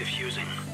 Diffusing.